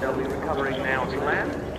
They'll be recovering now to land.